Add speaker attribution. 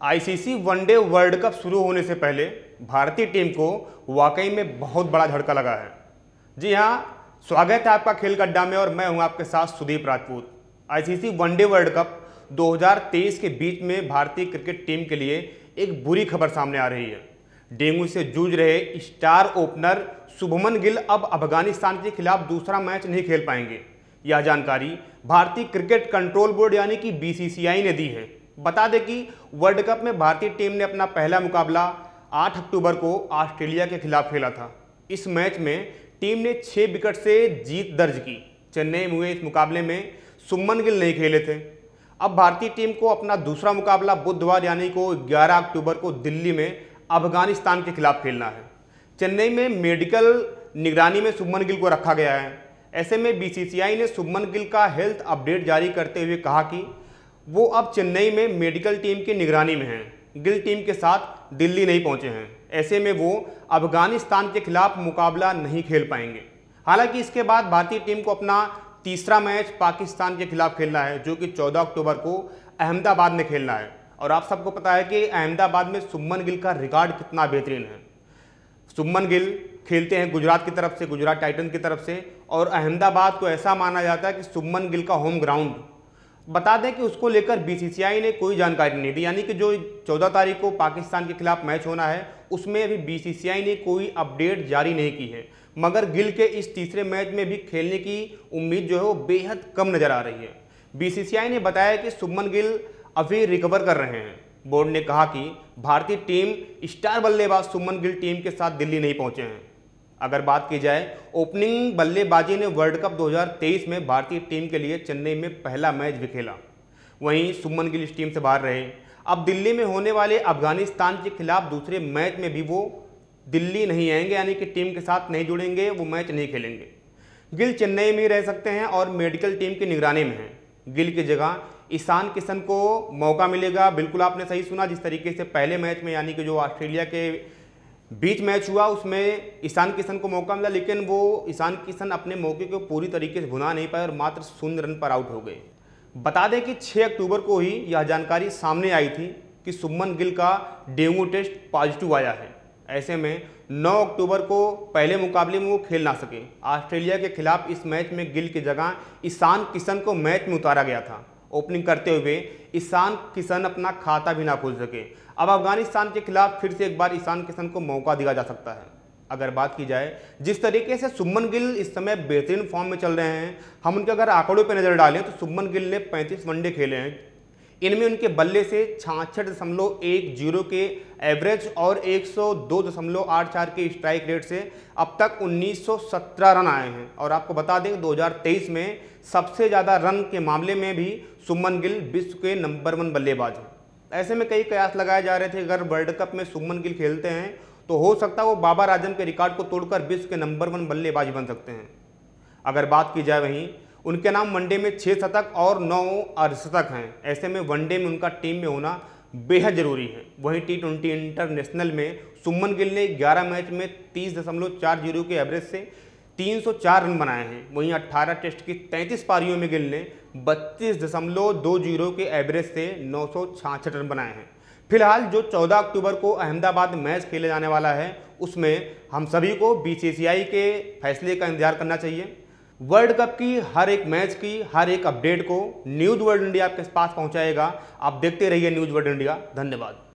Speaker 1: ICC one day world cup शुरू होने से पहले भारतीय टीम को वाकई में बहुत बड़ा झटका लगा है। जी हाँ स्वागत है आपका खेल गड्ढा में और मैं हूँ आपके साथ Sudeep Rajput. ICC one day world cup 2023 के बीच में भारतीय क्रिकेट टीम के लिए एक बुरी खबर सामने आ रही है। डेंगू से जूझ रहे स्टार ओपनर शुभमन गिल अब अफ़गानिस्तान के खिलाफ दूसरा मैच नहीं खेल पाएँगे। यह जानकारी भारतीय क्रिकेट कंट्रोल बोर्ड यानी कि बीसीसीआई ने दी है। बता दें कि वर्ल्ड कप में भारतीय टीम ने अपना पहला मुकाबला 8 अक्टूबर को ऑस्ट्रेलिया के खिलाफ खेला था। इस मैच में टीम ने छः विकेट से जीत दर्ज की। चेन्नई में हुए इस मुकाबले में सुमन गिल नहीं खेले थे। अब भारतीय टीम को अपना दूसरा मुकाबला बुधवार यानी को 11 अक्टूबर को दिल्ली में अफ़गानिस्तान के खिलाफ खेलना है। चेन्नई में मेडिकल निगरानी में सुमन गिल को रखा गया है। ऐसे में बीसीसीआई ने सुमन गिल का हेल्थ अपडेट जारी करते हुए कहा कि वो अब चेन्नई में मेडिकल टीम की निगरानी में हैं। गिल टीम के साथ दिल्ली नहीं पहुँचे हैं। ऐसे में वो अफ़गानिस्तान के खिलाफ मुकाबला नहीं खेल पाएँगे। हालाँकि इसके बाद भारतीय टीम को अपना तीसरा मैच पाकिस्तान के खिलाफ खेलना है, जो कि 14 अक्टूबर को अहमदाबाद में खेलना है। और आप सबको पता है कि अहमदाबाद में सुमन गिल का रिकॉर्ड कितना बेहतरीन है। सुमन गिल खेलते हैं गुजरात की तरफ़ से, गुजरात टाइटन की तरफ़ से, और अहमदाबाद को ऐसा माना जाता है कि सुमन गिल का होम ग्राउंड बता दें कि उसको लेकर बीसीसीआई ने कोई जानकारी नहीं दी। यानी कि जो 14 तारीख को पाकिस्तान के खिलाफ मैच होना है, उसमें अभी बीसीसीआई ने कोई अपडेट जारी नहीं की है। मगर गिल के इस तीसरे मैच में भी खेलने की उम्मीद जो है वो बेहद कम नज़र आ रही है। बीसीसीआई ने बताया कि सुमन गिल अभी रिकवर कर रहे हैं। बोर्ड ने कहा कि भारतीय टीम स्टार बल्लेबाज सुमन गिल टीम के साथ दिल्ली नहीं पहुँचे हैं। अगर बात की जाए, ओपनिंग बल्लेबाजी ने वर्ल्ड कप 2023 में भारतीय टीम के लिए चेन्नई में पहला मैच भी खेला। वहीं सुमन गिल इस टीम से बाहर रहे। अब दिल्ली में होने वाले अफ़गानिस्तान के खिलाफ दूसरे मैच में भी वो दिल्ली नहीं आएँगे, यानी कि टीम के साथ नहीं जुड़ेंगे, वो मैच नहीं खेलेंगे। गिल चेन्नई में ही रह सकते हैं और मेडिकल टीम की निगरानी में हैं। गिल की जगह ईशान किशन को मौका मिलेगा, बिल्कुल आपने सही सुना, जिस तरीके से पहले मैच में, यानी कि जो ऑस्ट्रेलिया के बीच मैच हुआ, उसमें ईशान किशन को मौका मिला, लेकिन वो ईशान किशन अपने मौके को पूरी तरीके से भुना नहीं पाए और मात्र शून्य रन पर आउट हो गए। बता दें कि 6 अक्टूबर को ही यह जानकारी सामने आई थी कि सुमन गिल का डेंगू टेस्ट पॉजिटिव आया है। ऐसे में 9 अक्टूबर को पहले मुकाबले में वो खेल ना सके। ऑस्ट्रेलिया के खिलाफ इस मैच में गिल की जगह ईशान किशन को मैच में उतारा गया था। ओपनिंग करते हुए ईशान किशन अपना खाता भी ना खोल सके। अब अफ़गानिस्तान के खिलाफ फिर से एक बार ईशान किशन को मौका दिया जा सकता है। अगर बात की जाए, जिस तरीके से सुमन गिल इस समय बेहतरीन फॉर्म में चल रहे हैं, हम उनके अगर आंकड़ों पर नज़र डालें तो सुमन गिल ने 35 वनडे खेले हैं। इनमें उनके बल्ले से छाछठ दशमलव एक ज़ीरो के एवरेज और एक सौ दो दशमलव आठ चार के स्ट्राइक रेट से अब तक 1917 रन आए हैं। और आपको बता दें 2023 में सबसे ज़्यादा रन के मामले में भी सुमन गिल विश्व के नंबर वन बल्लेबाज हैं। ऐसे में कई कयास लगाए जा रहे थे, अगर वर्ल्ड कप में सुमन गिल खेलते हैं तो हो सकता है वो बाबा राजन के रिकॉर्ड को तोड़कर विश्व के नंबर वन बल्लेबाज बन सकते हैं। अगर बात की जाए वहीं उनके नाम वनडे में छः शतक और नौ अर्धशतक हैं। ऐसे में वनडे में उनका टीम में होना बेहद ज़रूरी है। वहीं टी ट्वेंटी इंटरनेशनल में सुमन गिल ने 11 मैच में तीस दशमलव चार ज़ीरो के एवरेज से 304 रन बनाए हैं। वहीं 18 टेस्ट की 33 पारियों में गिल ने बत्तीस दशमलव दो ज़ीरो के एवरेज से नौ रन बनाए हैं। फ़िलहाल जो 14 अक्टूबर को अहमदाबाद मैच खेले जाने वाला है, उसमें हम सभी को बीसीसीआई के फैसले का इंतज़ार करना चाहिए। वर्ल्ड कप की, हर एक मैच की, हर एक अपडेट को न्यूज़ वर्ल्ड इंडिया आपके पास पहुंचाएगा। आप देखते रहिए न्यूज़ वर्ल्ड इंडिया। धन्यवाद।